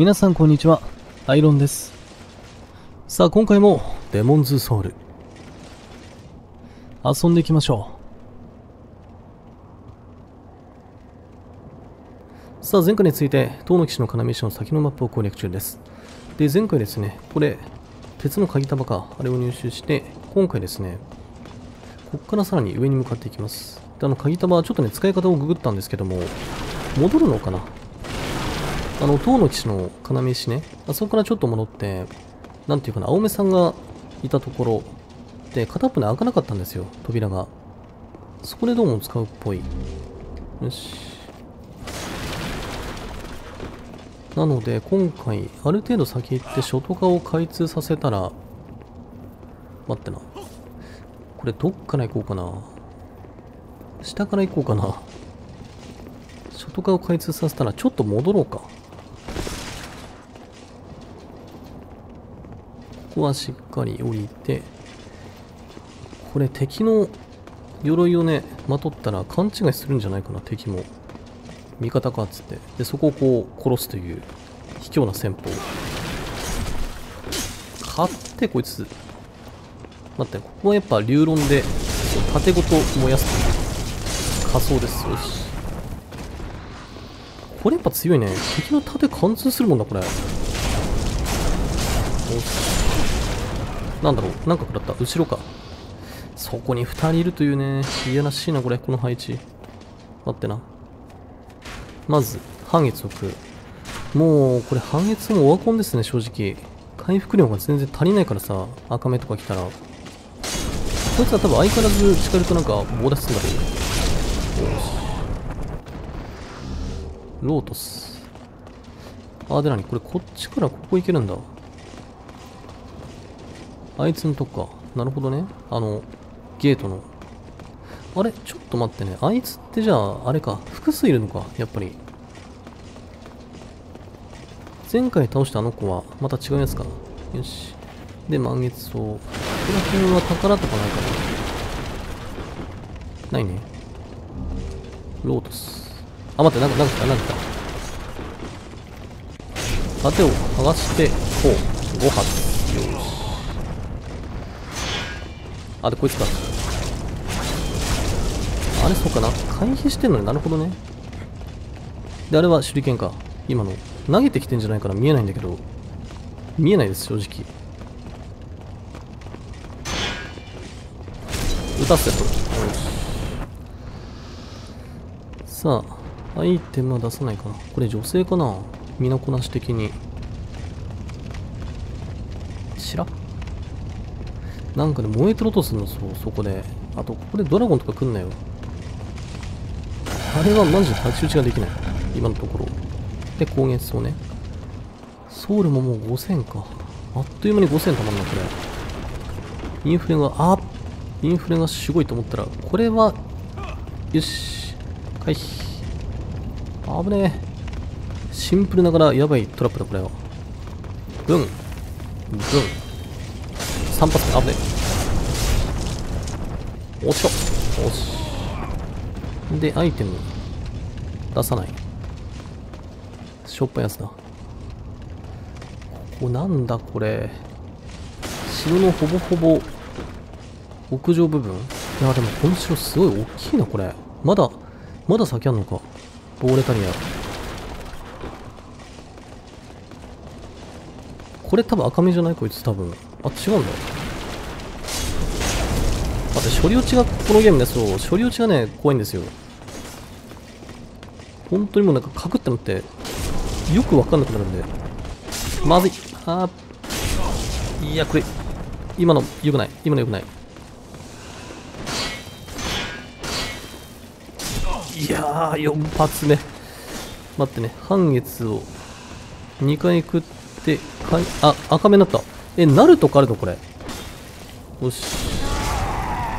皆さんこんにちは、アイロンです。さあ今回もデモンズソウル。遊んでいきましょう。さあ前回について、東の騎士の要石の先のマップを攻略中です。で、前回ですね、これ、鉄の鍵束か、あれを入手して、今回ですね、こっからさらに上に向かっていきます。で、あの鍵束はちょっとね、使い方をググったんですけども、戻るのかなあの、塔の騎士の要石ね、あそこからちょっと戻って、なんていうかな、青目さんがいたところで、片っぽね、開かなかったんですよ、扉が。そこでどうも使うっぽい。よし。なので、今回、ある程度先行って、初トカを開通させたら、待ってな。これ、どっから行こうかな。下から行こうかな。初トカを開通させたら、ちょっと戻ろうか。こはしっかり降りて、これ敵の鎧をね、まとったら勘違いするんじゃないかな、敵も。味方かっつって。で、そこをこう殺すという卑怯な戦法。買ってこいつ。待って、ここはやっぱ流論で、そう盾ごと燃やすという仮想です。よし。これやっぱ強いね。敵の盾貫通するもんだ、これ。なんだろうなんか食らった。後ろか。そこに2人いるというね。いやらしいな、これ。この配置。待ってな。まず、半月を食う。もう、これ半月もオワコンですね、正直。回復量が全然足りないからさ、赤目とか来たら。こいつは多分相変わらず力となんか棒出すんだけど。よし。ロートス。あ、でなにこれこっちからここ行けるんだ。あいつのとこか。なるほどね。あの、ゲートの。あれ？ちょっと待ってね。あいつってじゃあ、あれか。複数いるのか。やっぱり。前回倒したあの子は、また違うやつか。よし。で、満月草。ここら辺は宝とかないかな。ないね。ロートス。あ、待って、なんか、なんか来た、なんか来た。盾を剥がして、こう。5発。よし。あ、で、こいつか。あれ、そうかな。回避してんのになるほどね。で、あれは手裏剣か。今の。投げてきてんじゃないから見えないんだけど。見えないです、正直。撃たせと。よし。さあ、アイテムは出さないかな。これ女性かな身のこなし的に。ちらなんかね、燃えてる音するの、そう、そこで。あと、ここでドラゴンとか来んなよ。あれはマジで太刀打ちができない。今のところ。で、高原層ね。ソウルももう5000か。あっという間に5000たまんな、これ。インフレが、あインフレがすごいと思ったら、これは、よし。回避。危ねえ。シンプルながらやばいトラップだ、これは。ブン。ブン。3発目、危ねえ。おっしょ。よし。で、アイテム。出さない。しょっぱいやつだ。ここなんだこれ。城のほぼほぼ屋上部分いや、でもこの城すごい大きいな、これ。まだ、まだ先あんのか。ボーレタリア。これ多分赤身じゃない？こいつ多分。あ、違うんだ。待って、処理落ちが、このゲームね、そう、処理落ちがね、怖いんですよ。本当にもうなんかカクってなって、よくわかんなくなるんで。まずい。あ。いや、これ、今の良くない。今の良くない。いやー、4発目。待ってね、半月を2回食って、かいあ、赤目になった。え、なるとかあるのこれ。よし。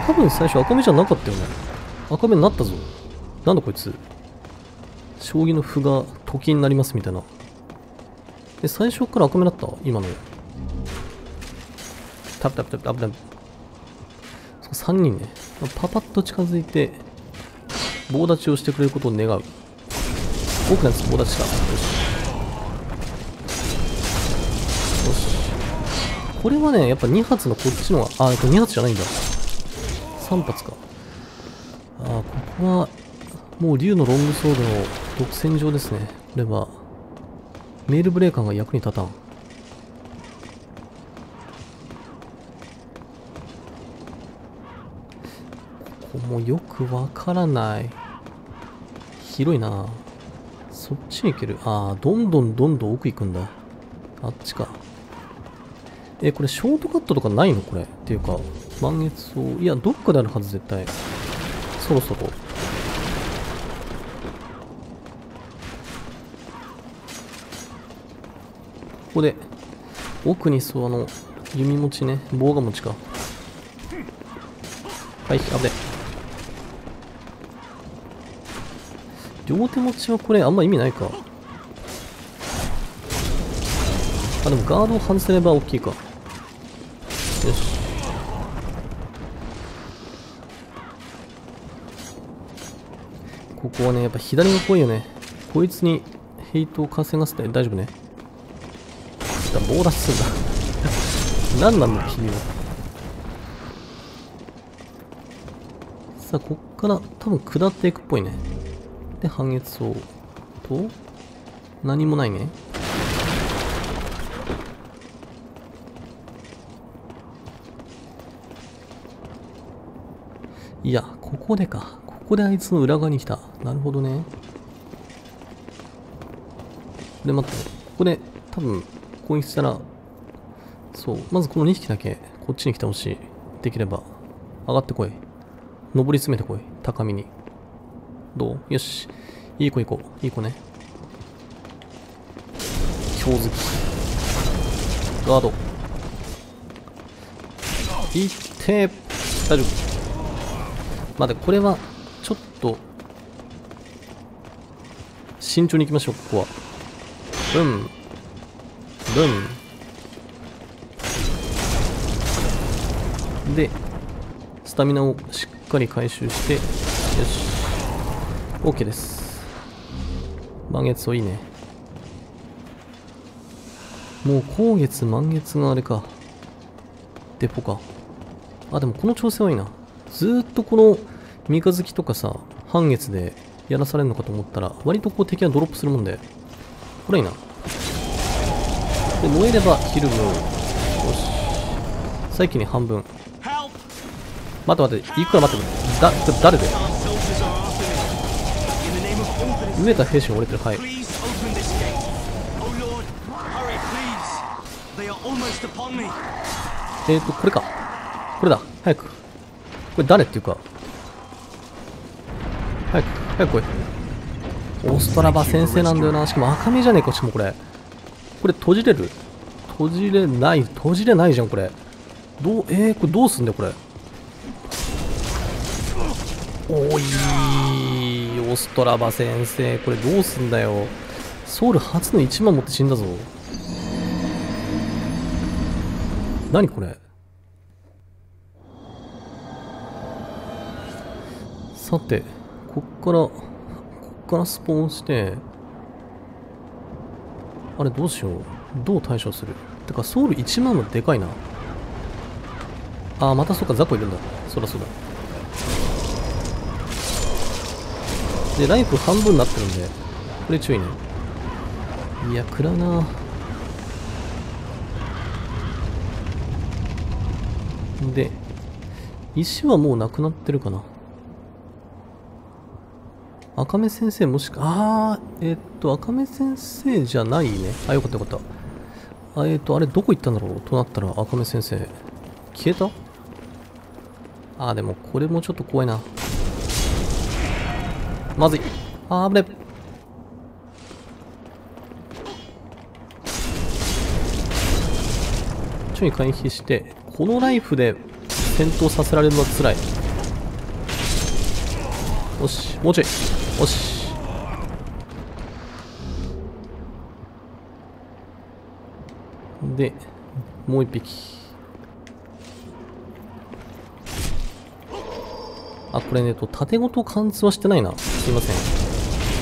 多分最初赤目じゃなかったよね。赤目になったぞ。なんだこいつ。将棋の歩が時になりますみたいな。え、最初から赤目だった？今の。タプタプタプタプタプ。そう、3人ね。パパッと近づいて、棒立ちをしてくれることを願う。多くのやつ棒立ちか。よし。これはね、やっぱ2発のこっちのが、あ、これ2発じゃないんだ。3発か。あ、ここは、もう竜のロングソードの独占上ですね。これは、メールブレーカーが役に立たん。ここもよくわからない。広いなそっちに行ける。ああ、どんどんどんどん奥行くんだ。あっちか。え、これショートカットとかないのこれ？っていうか、満月を、いや、どっかであるはず、絶対。そろそろ。ここで、奥にそう、あの、弓持ちね、棒が持ちか。はい、危ね。両手持ちはこれあんま意味ないか。あ、でもガードを外せれば大きいか。よし。ここはね、やっぱ左が怖いよね。こいつにヘイトを稼がせて大丈夫ね。だ棒出すんだ。何なんだ、君は。さあ、こっから多分下っていくっぽいね。で、半月層と、何もないね。いや、ここでか。ここであいつの裏側に来た。なるほどね。で、待って。ここで、多分、攻撃したら、そう。まずこの2匹だけ、こっちに来てほしい。できれば。上がってこい。登り詰めてこい。高みに。どう？よし。いい子いい子。いい子ね。強好き。ガード。いって大丈夫。待って、これは、ちょっと、慎重に行きましょう、ここは。ブン。ブン。で、スタミナをしっかり回収して、よし。OK です。満月をいいね。もう光月満月があれか。デポか。あ、でもこの調整はいいな。ずっとこの三日月とかさ、半月でやらされるのかと思ったら、割とこう敵がドロップするもんで、これいいな。で、燃えれば昼分。よし。再起に半分。待って待って、いくら待ってだ、誰で飢えた兵士が折れてる。はい。えっ、ー、と、これか。これだ。早く。これ誰っていうか。早く、早く来い。オーストラバ先生なんだよな。しかも赤身じゃねえか、しかもこれ。これ閉じれる？閉じれない。閉じれないじゃん、これ。どう、えー、これどうすんだよ、これ。おいオーストラバ先生。これどうすんだよ。ソウル初の1万持って死んだぞ。何これ？さて、こっから、こっからスポーンして、あれどうしよう？どう対処する？てか、ソウル1万のでかいな。あー、またそっか、ザコいるんだ。そらそうだ。で、ライフ半分になってるんで、これ注意ね。いや、食らなで、石はもうなくなってるかな。赤目先生もしか、あー、えー、っと、赤目先生じゃないね。あ、よかったよかった。あ、えー、っと、あれどこ行ったんだろう？となったら赤目先生。消えた？あー、でもこれもちょっと怖いな。まずい。あー、危ねちょい回避して、このライフで戦闘させられるのは辛い。よし、もうちょい。よし。でもう一匹。あこれねと縦ごと貫通はしてないな。すいません。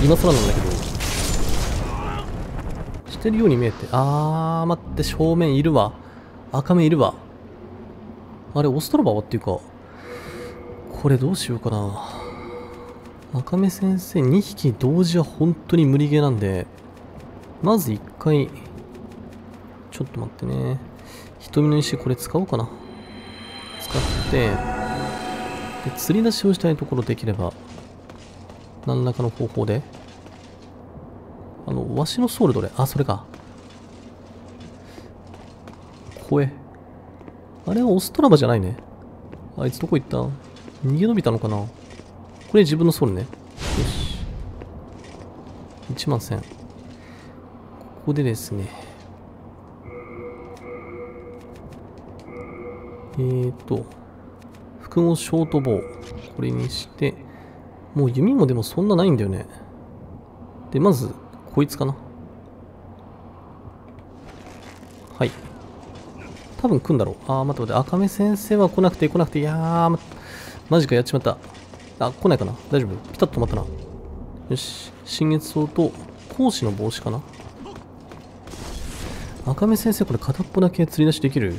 今更なんだけど。してるように見えて。あー待って正面いるわ。赤目いるわ。あれ、オストラバはっていうか、これどうしようかな。赤目先生2匹同時は本当に無理ゲーなんで、まず1回、ちょっと待ってね。瞳の石これ使おうかな。使って、で、釣り出しをしたいところできれば、何らかの方法で、あの、わしのソウルどれ？あ、それか。声。あれはオストラバじゃないね。あいつどこ行った？逃げ延びたのかな？これ自分のソウルね。よし。1万1000。ここでですね。えーと、複合ショートボウ。これにして、もう弓もでもそんなないんだよね。で、まず、こいつかな。はい。多分来んだろう。あー、待って待って。赤目先生は来なくて来なくて。いやー、マジかやっちまった。あ、来ないかな？大丈夫？ピタッと止まったな。よし。新月草と講師の帽子かな？赤目先生これ片っぽだけ釣り出しできる？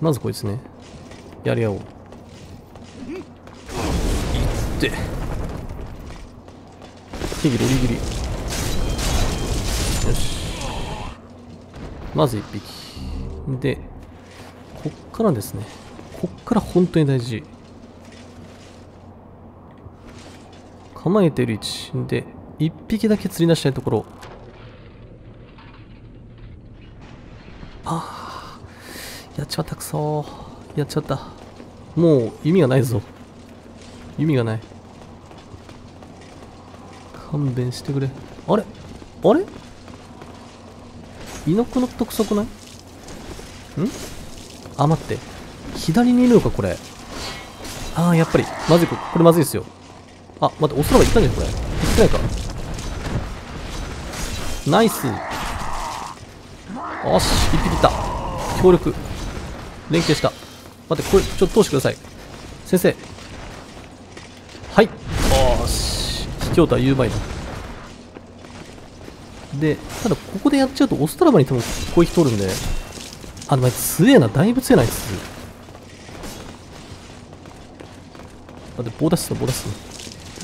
まずこいつね。やり合おう。いって。ケギリギリ。よし。まず1匹。で、こっからですね。こっから本当に大事。構えてる位置で、1匹だけ釣り出したいところ。ああ、やっちまったくそやっちゃった。もう意味がないぞ。意味がない。勘弁してくれ。あれ？あれ？いなくなったくさくない？ん？あ、待って。左にいるのか、これ。ああ、やっぱり。まずい、これまずいですよ。あ、待って、お空が行ったんじゃん、これ。行ってないか。ナイス。よし、一匹いった。協力。連携した。待って、これ、ちょっと通してください。先生。はい。よし。卑怯とは言うまいな。で、ただここでやっちゃうとオストラバに多分攻撃通るんで、あ、でもあ強えな、だいぶ強いな、あいつ。待って、棒出すの、棒出す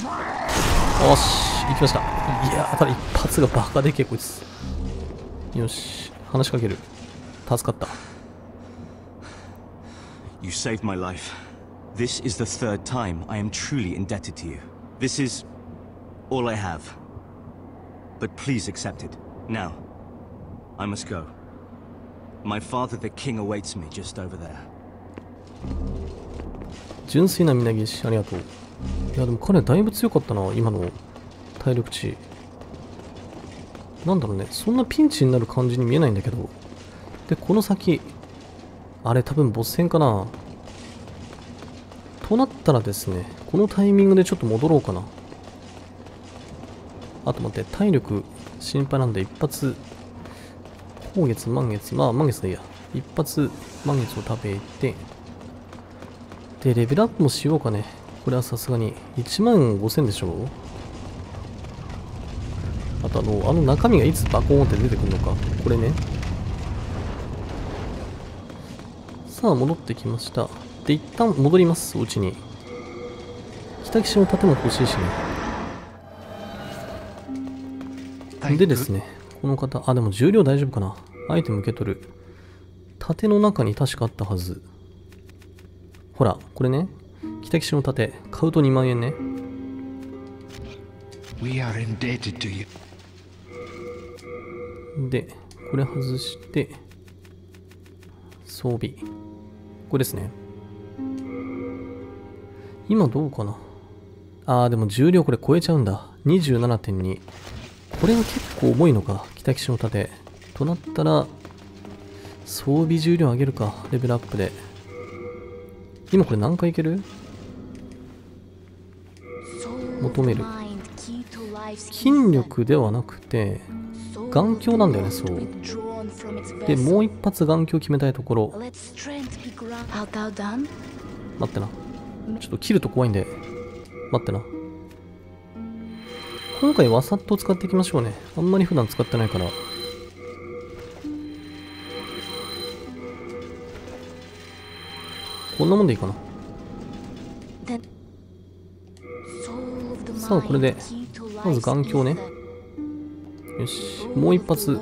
の。よし、行きました。いやー、ただ一発がバカでけえ、こいつ。よし、話しかける。助かった。You saved my life. This is the third time I am truly indebted to you. This is all I have. But please accept it. Now, I must go. My father the king awaits me just over there. 純粋なみなぎし、ありがとう。いや、でも彼だいぶ強かったな、今の体力値。なんだろうね、そんなピンチになる感じに見えないんだけど。で、この先、あれ多分ボス戦かな。となったらですね、このタイミングでちょっと戻ろうかな。あと待って、体力心配なんで一発、高月、満月、まあ満月でいいや。一発満月を食べて、で、レベルアップもしようかね。これはさすがに1万5000でしょあとあの、あの中身がいつバコーンって出てくるのか。これね。さあ、戻ってきました。で、一旦戻ります、お家に。北岸の盾も欲しいしね。でですね、この方、あ、でも重量大丈夫かな。アイテム受け取る。盾の中に確かあったはず。ほら、これね。北騎士の盾、買うと2万円ね。で、これ外して、装備。これですね。今どうかな。あー、でも重量これ超えちゃうんだ。27.2。これは結構重いのか、北騎士の盾。となったら、装備重量上げるか、レベルアップで。今これ何回いける？求める。筋力ではなくて、眼鏡なんだよね、そう。で、もう一発眼鏡決めたいところ。待ってな。ちょっと切ると怖いんで、待ってな。今回ワサットを使っていきましょうね。あんまり普段使ってないから。こんなもんでいいかな。さあこれでまず眼鏡ね.よし。もう一発。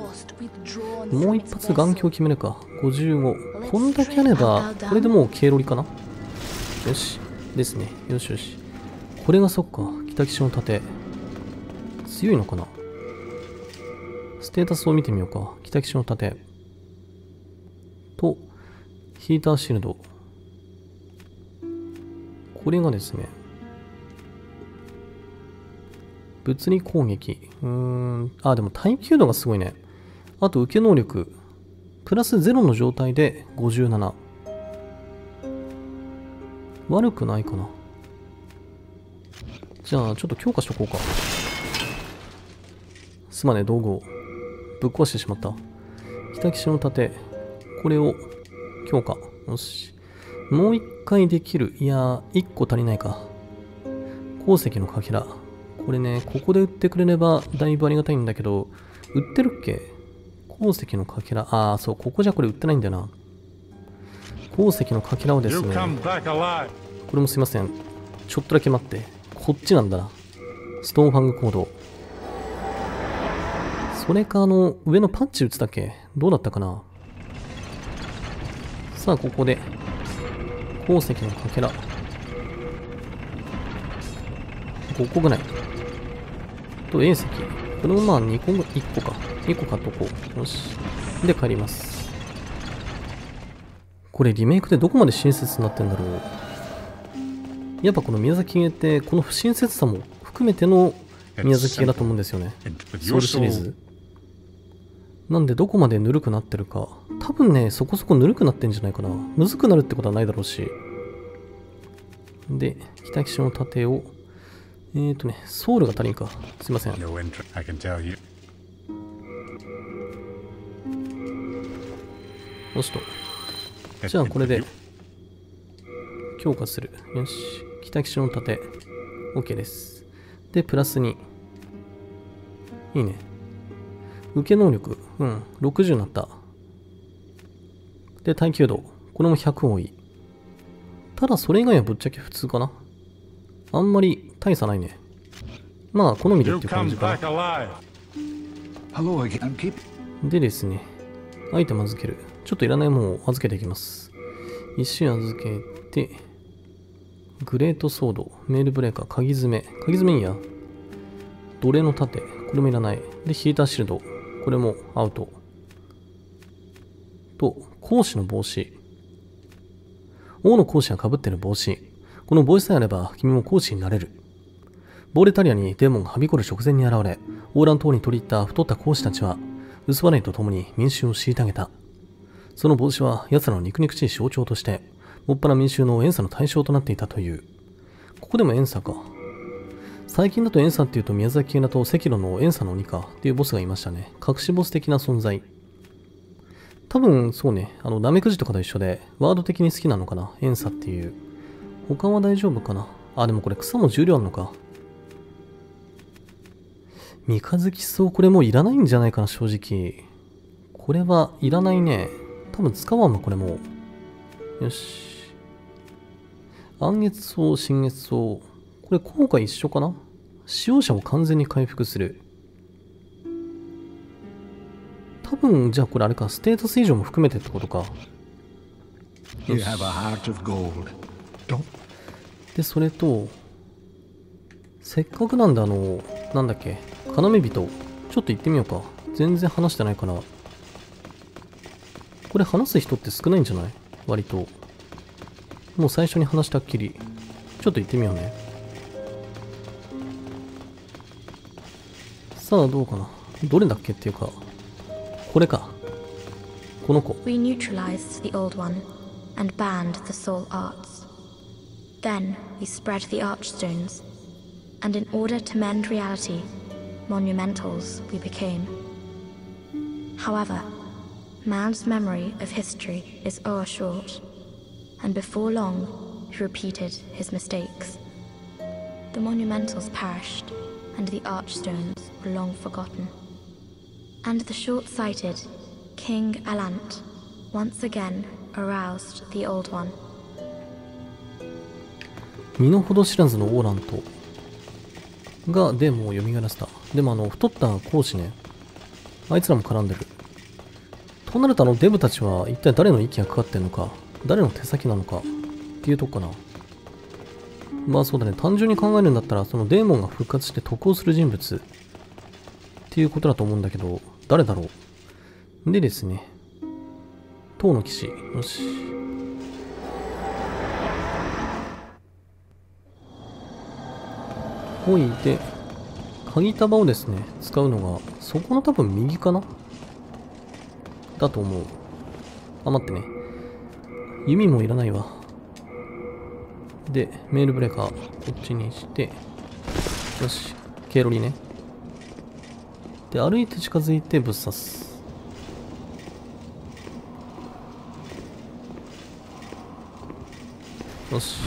もう一発眼.鏡決めるか。55こんだけあればこれでもうケイロリかな。よし。ですね。よしよし。これがそっか。北岸の盾。強いのかな。ステータスを見てみようか。北岸の盾。とヒーターシールドこれがですね物理攻撃。うーん。あでも耐久度がすごいね。あと受け能力。プラス0の状態で57悪くないかな。じゃあちょっと強化しとこうか。すまね道具を。ぶっ壊してしまった。北岸の盾。これを強化。よし。もう一回できるいやー一個足りないか鉱石のかけらこれねここで売ってくれればだいぶありがたいんだけど売ってるっけ？鉱石のかけらああそうここじゃこれ売ってないんだよな鉱石のかけらをですね.これもすいません。ちょっとだけ待って。こっちなんだな。ストーンファングコード。それかあの、上のパンチ打つだっけ？どうだったかな？さあ、ここで、鉱石のかけら。5個ぐらい。と、A 石。これもまあ2個ぐ、1個か。1個買っとこう。よし。で、帰ります。これリメイクでどこまで親切になってんだろうやっぱこの宮崎系ってこの不親切さも含めての宮崎系だと思うんですよねソウルシリーズなんでどこまでぬるくなってるか多分ねそこそこぬるくなってんじゃないかなむずくなるってことはないだろうしで北岸の盾をえーとねソウルが足りんかすいません.押しとじゃあこれで強化する。よし。北岸の盾。OK です。で、プラス2。いいね。受け能力。うん。60になった。で、耐久度。これも100多い。ただ、それ以外はぶっちゃけ普通かな。あんまり大差ないね。まあ、好みでっていう感じかな。でですね。アイテム預ける。ちょっといらないものを預けていきます。石預けて、グレートソード、メールブレーカー、鍵爪。鍵爪いいや。奴隷の盾、これもいらない。で、ヒーターシールド、これもアウト。と、講師の帽子。王の講師が被ってる帽子。この帽子さえあれば、君も講師になれる。ボーレタリアにデーモンがはびこる直前に現れ、オーラン島に取り入った太った講師たちは、薄笑いと共に民衆を虐げた。その帽子は奴らの肉々しい象徴として、もっぱら民衆の遠査の対象となっていたという。ここでも遠査か。最近だと遠査っていうと宮崎県だと赤炉の遠査の鬼かっていうボスがいましたね。隠しボス的な存在。多分そうね、あの、ナメクジとかと一緒で、ワード的に好きなのかな、遠査っていう。他は大丈夫かな。あ、でもこれ草も重量あるのか。三日月草これもういらないんじゃないかな、正直。これはいらないね。多分使わんわ、これもう。よし。暗月草、新月草。これ効果一緒かな？使用者を完全に回復する。多分、じゃあこれあれか、ステータス以上も含めてってことか。で、それと、せっかくなんであの、なんだっけ、要人、ちょっと行ってみようか。全然話してないから。これ話す人って少ないんじゃない？割と。もう最初に話したっきり。ちょっと行ってみようね。さあ、どうかな。どれだっけっていうか、これか。この子。 We neutralized the old one and banned the soul arts. Then we spread the archstones, and in order to mend reality, monumentals we became. However, man's memory of history is o'er short, and before long he repeated his mistakes. The monumentals perished, and the archstones were long forgotten. And the short sighted King Alant once again aroused the Old One. 身の程知らずのオーラントがデーモンを蘇らせた。でもあの、太った講師ね。あいつらも絡んでる。となるとあのデブたちは一体誰の息がかかってんのか、誰の手先なのかっていうとこかな。まあそうだね、単純に考えるんだったら、そのデーモンが復活して得をする人物っていうことだと思うんだけど、誰だろう？でですね、塔の騎士。よし。ほいで、鍵束をですね、使うのが、そこの多分右かな？だと思う。あ、待ってね。弓もいらないわ。で、メールブレーカー、こっちにして、よし、ケロリね。で、歩いて近づいてぶっ刺す。よし。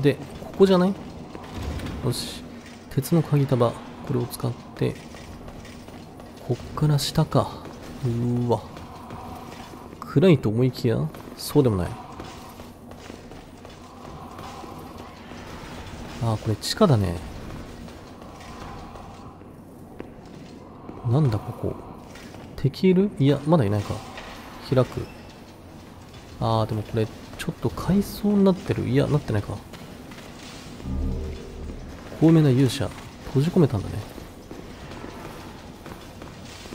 で、ここじゃない？よし。鉄の鍵束、これを使って、こっから下か。うわ。暗いと思いきや、そうでもない。あー、これ地下だね。なんだここ。敵いる？いや、まだいないか。開く。あー、でもこれ、ちょっと階層になってる。いや、なってないか。透明な勇者。閉じ込めたんだね。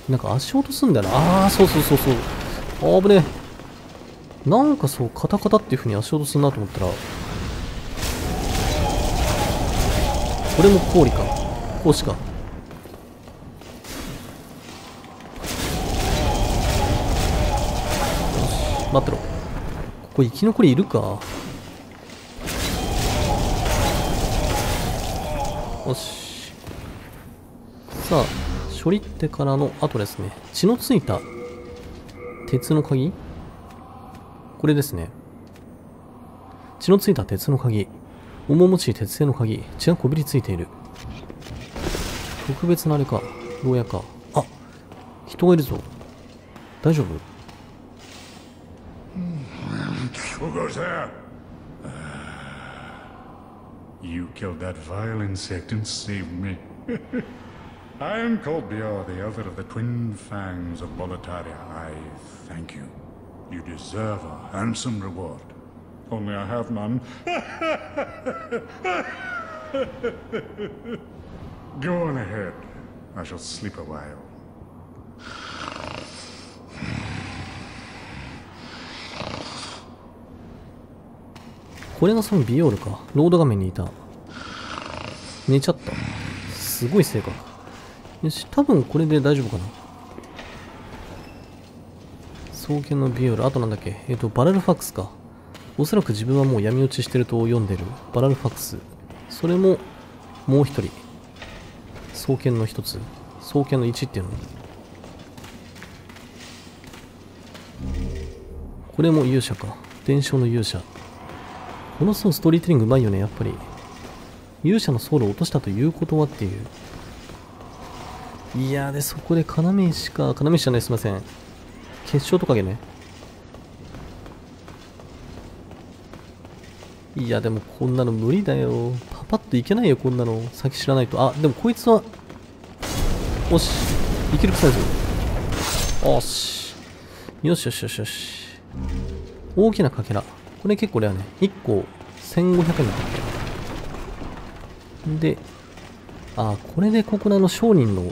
なんか足音すんだよな。あー、そうそうそうそう。あぶね。なんかそう、カタカタっていう風に足音すんなと思ったら、これも氷か。講師か。待ってろ。ここ生き残りいるかよし。さあ、処理ってからの後ですね。血のついた鉄の鍵？これですね。血のついた鉄の鍵。重々しい鉄製の鍵。血がこびりついている。特別なあれか。牢屋か。あ人がいるぞ。大丈夫 Who goes there? You killed that vile insect and saved me. I am called Bior, the elder of the twin fangs of Boletaria. I thank you. You deserve a handsome reward. Only I have none. Go on ahead. I shall sleep a while. これがそのビオールか。ロード画面にいた。寝ちゃった。すごい性格。よし、多分これで大丈夫かな。双剣のビオール。あとなんだっけ。えっ、と、バラルファックスか。おそらく自分はもう闇落ちしてると読んでる。バラルファクス。それも、もう一人。双剣の一つ。双剣の1っていうの。これも勇者か。伝承の勇者。この層ストーリーテリングうまいよね、やっぱり。勇者のソウルを落としたということはっていう。いやで、そこで要石か。要石じゃない、すいません。結晶トカゲね。いや、でもこんなの無理だよ。パパッといけないよ、こんなの。先知らないと。あ、でもこいつは、おし。いけるくさいぞ。おし。よしよしよしよし。大きなかけら。これ結構レアね。1個1500円だったっけで、あ、これでここのあの商人の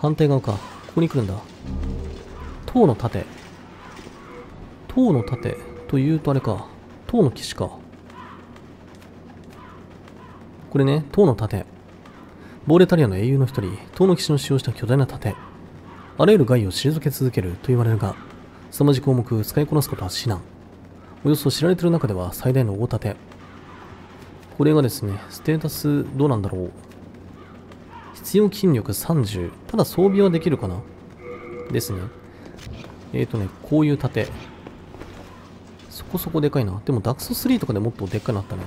反対側か。ここに来るんだ。塔の盾。塔の盾というとあれか。塔の騎士か。これね、塔の盾。ボーレタリアの英雄の一人、塔の騎士の使用した巨大な盾。あらゆる害を退け続けると言われるが、凄まじ項目使いこなすことは至難。およそ知られてる中では最大の大盾。これがですね、ステータスどうなんだろう。必要筋力30。ただ装備はできるかな？ですね。えっ、ー、とね、こういう盾。そこそこでかいな。でもダクソ3とかでもっとでっかいなったね。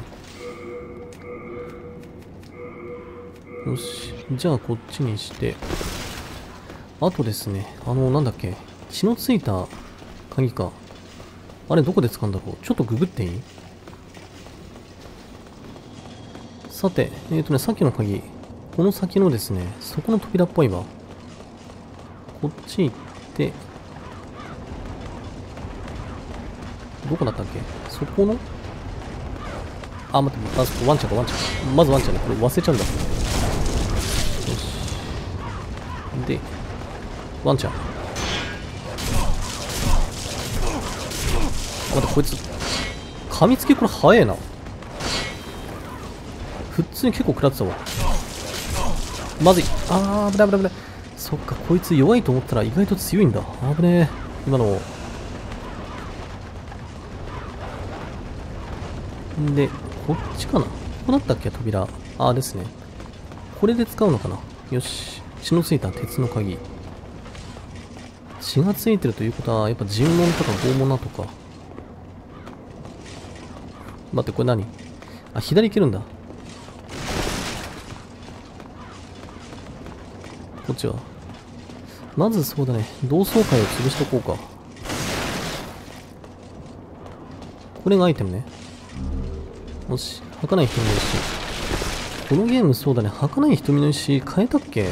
よし。じゃあこっちにして。あとですね、あの、なんだっけ。血のついた鍵か。あれ、どこで使うんだろうちょっとググっていい？さて、えっ、ー、とね、さっきの鍵。この先のですね、そこの扉っぽいわ。こっち行って、どこだったっけ？そこの？あ、待って、あそこワンちゃんかワンちゃん。まずワンちゃんね。これ忘れちゃうんだ。ワンちゃん。待って、こいつ、噛みつきこれ早えな。普通に結構食らってたわ。まずい。あー、危ない危ない危ない。そっか、こいつ弱いと思ったら意外と強いんだ。危ねえ。今の。で、こっちかなここだったっけ扉。あーですね。これで使うのかなよし。血のついた鉄の鍵。血がついてるということは、やっぱ尋問とか拷問なとか。待って、これ何？あ、左行けるんだ。こっちは。まずそうだね。同窓会を潰しとこうか。これがアイテムね。よし。儚い瞳の石。このゲームそうだね。儚い瞳の石変えたっけ？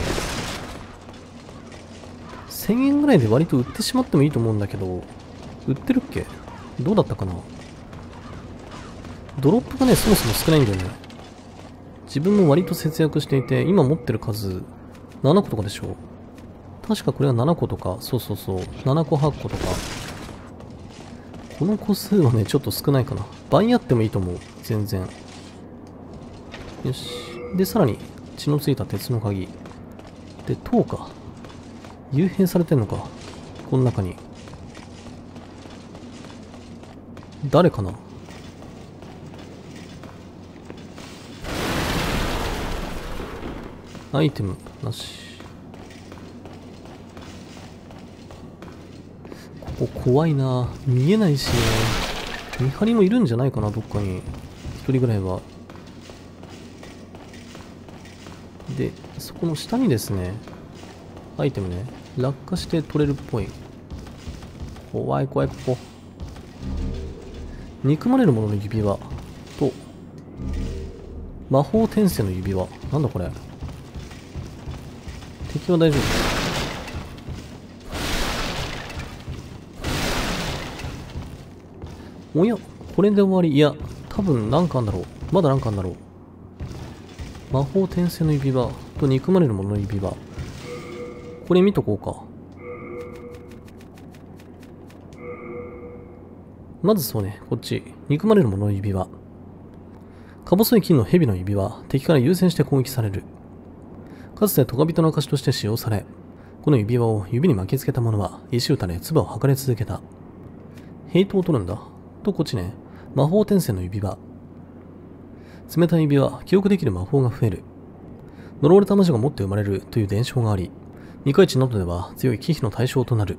?1000 円ぐらいで割と売ってしまってもいいと思うんだけど、売ってるっけ？どうだったかな？ドロップがね、そもそも少ないんだよね。自分も割と節約していて、今持ってる数、7個とかでしょ？確かこれは7個とか、そうそうそう、7個8個とか。この個数はね、ちょっと少ないかな。倍あってもいいと思う。全然。よし。で、さらに、血のついた鉄の鍵。で、塔か。幽閉されてんのか？この中に。誰かな？アイテムなし。ここ怖いな見えないし。見張りもいるんじゃないかな、どっかに。一人ぐらいは。で、そこの下にですね、アイテムね、落下して取れるっぽい。怖い怖い、ここ。憎まれるものの指輪と、魔法転生の指輪。なんだこれ。敵は大丈夫おやこれで終わりいや多分何かあんだろうまだ何かあんだろう魔法転生の指輪と憎まれるものの指輪これ見とこうかまずそうねこっち憎まれるもの指輪か細い金の蛇の指輪敵から優先して攻撃されるかつてトガビトの証として使用され、この指輪を指に巻きつけた者は石打たれ唾を吐かれ続けた。ヘイトを取るんだ。とこっちね、魔法転生の指輪。冷たい指輪、記憶できる魔法が増える。呪われた魔女が持って生まれるという伝承があり、未開地などでは強い忌避の対象となる。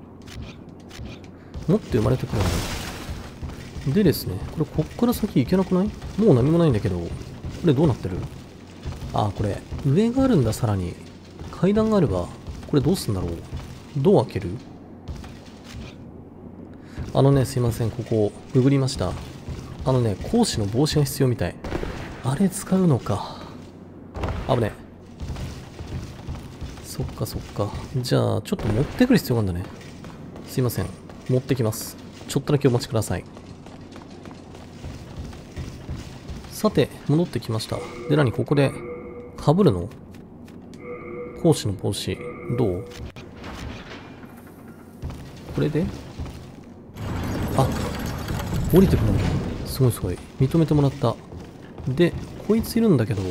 持って生まれてくるんだ。でですね、これこっから先行けなくない？もう何もないんだけど、これどうなってる？あ、これ、上があるんだ、さらに。階段があれば、これどうすんだろう？どう開ける？あのね、すいません、ここ、ググりました。あのね、講師の帽子が必要みたい。あれ使うのか。危ねそっかそっか。じゃあ、ちょっと持ってくる必要があるんだね。すいません。持ってきます。ちょっとだけお待ちください。さて、戻ってきました。で、何？ここで、かぶるの？講師の帽子、どう？これで？あ、降りてくるんだ。すごいすごい。認めてもらった。で、こいついるんだけど、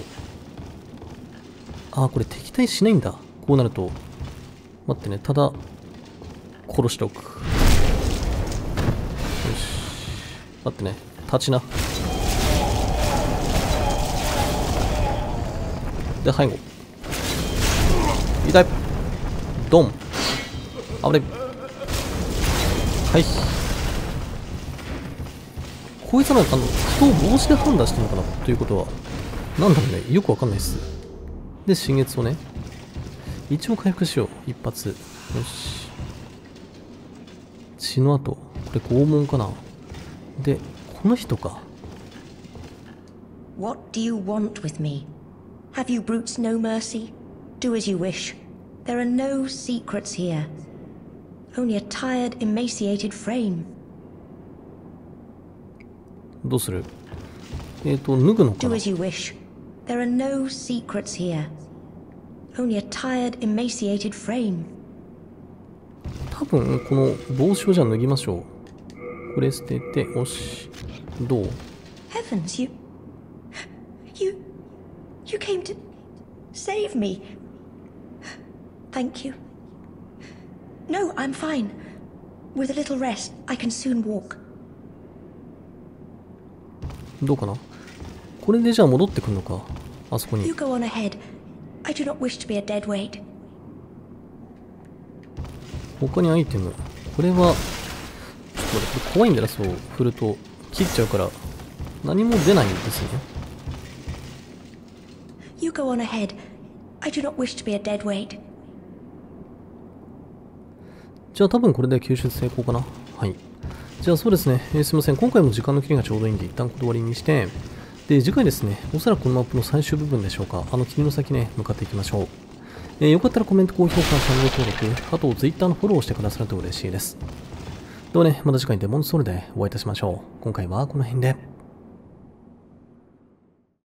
あ、これ敵対しないんだ。こうなると。待ってね、ただ、殺しておく。よし。待ってね、立ちな。で、背後。痛い。ドン。危ない。はい。こいつなんかあの、人を帽子で判断してるのかな？ということは、なんだろうね。よくわかんないっす。で、新月をね。一応回復しよう。一発。よし。血の跡。これ拷問かなで、この人か。What do you want with me? Have you brutes no mercy? Do as you wish. There are no secrets here. Only a tired, emaciated frame. どうするえっ、と、脱ぐのか Do な as you wish. There are no secrets here. Only a tired, emaciated frame. 多分、この帽子をじゃあ脱ぎましょう。これ捨てて、よし。どう Heavens, you. You. You came to save me. Thank you. No, I'm fine. With a little rest, I can soon walk. どうかなこれでじゃあ戻ってくんのかあそこに You。go on ahead. I do not wish to be a dead weight. 他にアイテム。これは、ちょっと待って、これ怖いんだよな、そう。振ると。切っちゃうから、何も出ないんですね。You go on ahead. I do not wish to be a dead weight. じゃあ多分これで救出成功かな。はい。じゃあそうですね、えーすいません。今回も時間の切りがちょうどいいんで、一旦ここで終わりにして、で、次回ですね、おそらくこのマップの最終部分でしょうか。あの霧の先ね、向かっていきましょう。えーよかったらコメント、高評価、チャンネル登録、あと Twitter のフォローしてくださると嬉しいです。ではね、また次回デモンストールでお会いいたしましょう。今回はこの辺で。